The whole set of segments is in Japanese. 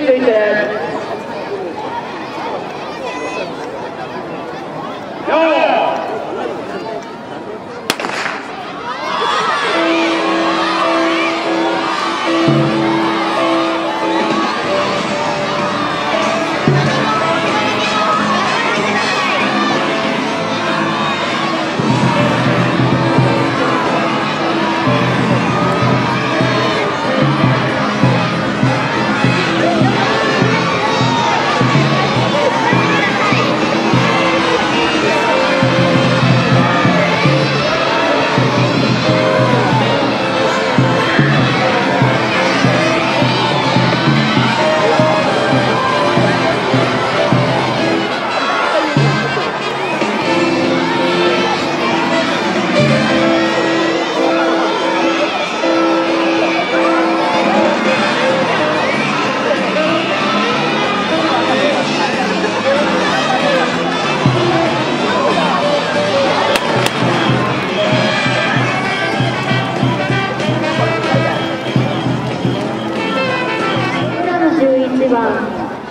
に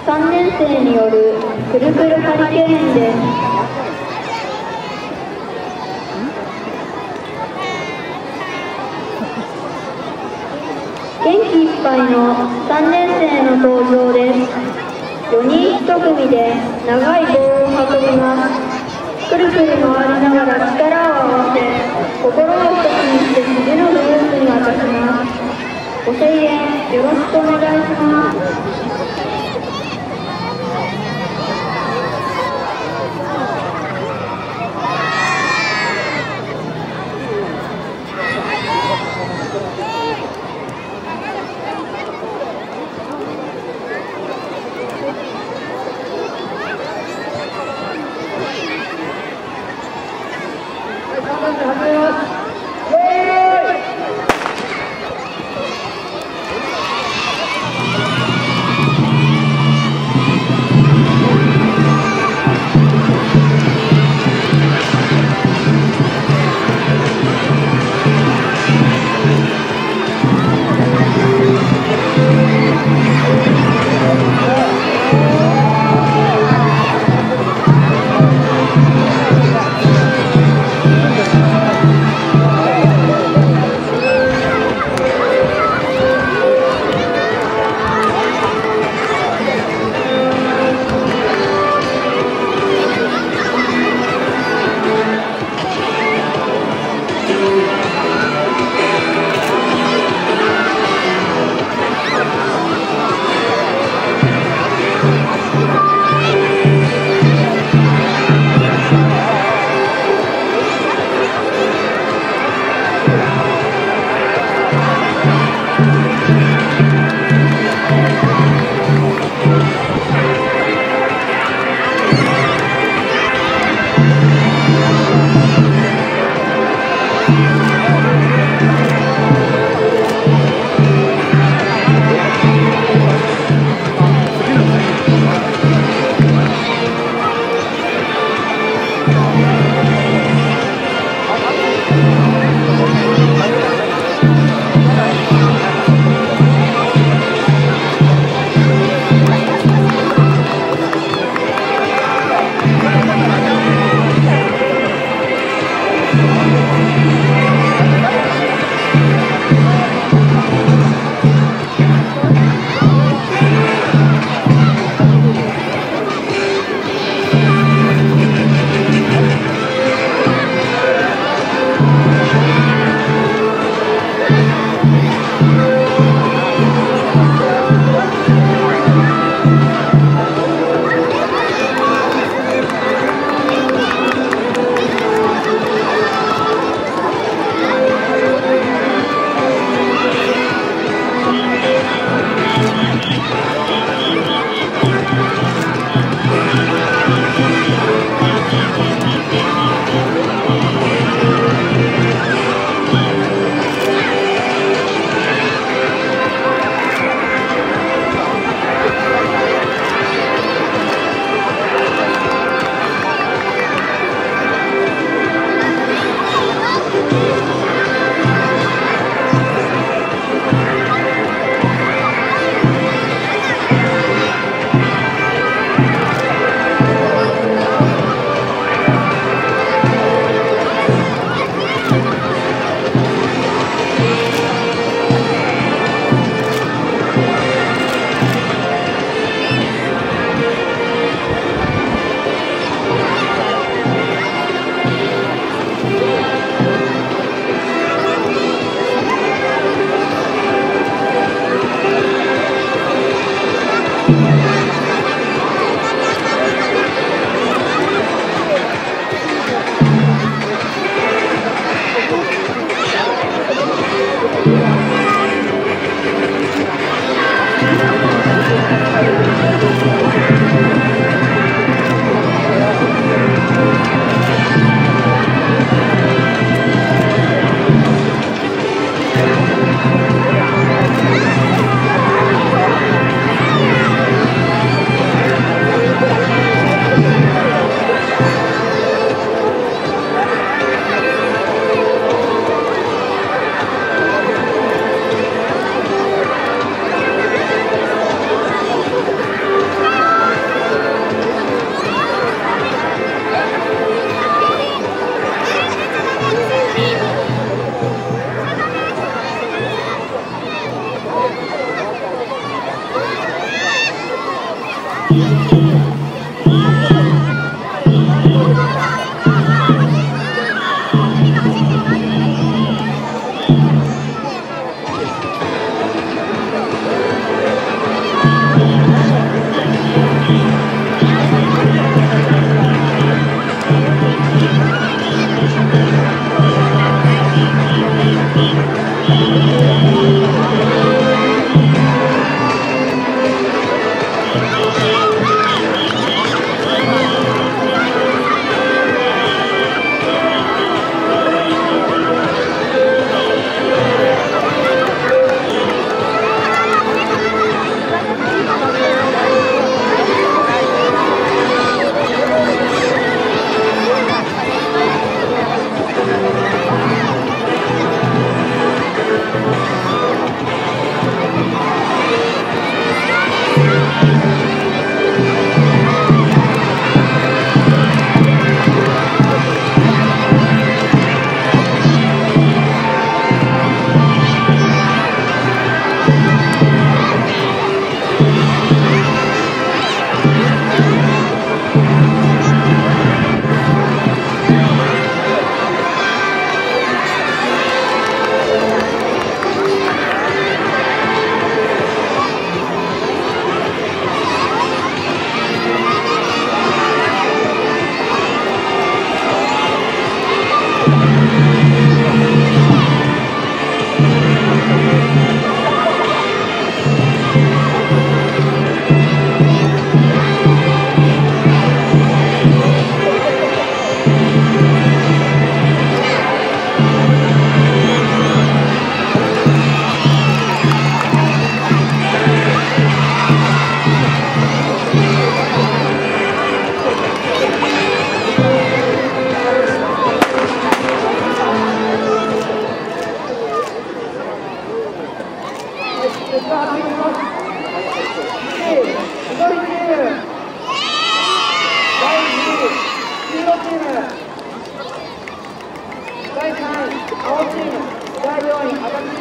3年生によるくるくるハリケーンです。元気いっぱいの3年生の登場です。4人1組で長い棒を運びます。くるくる回りながら力を合わせ心を一つにして次のグループに渡します。ご声援よろしくお願いします「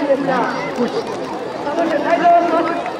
ですが、倒して退場します。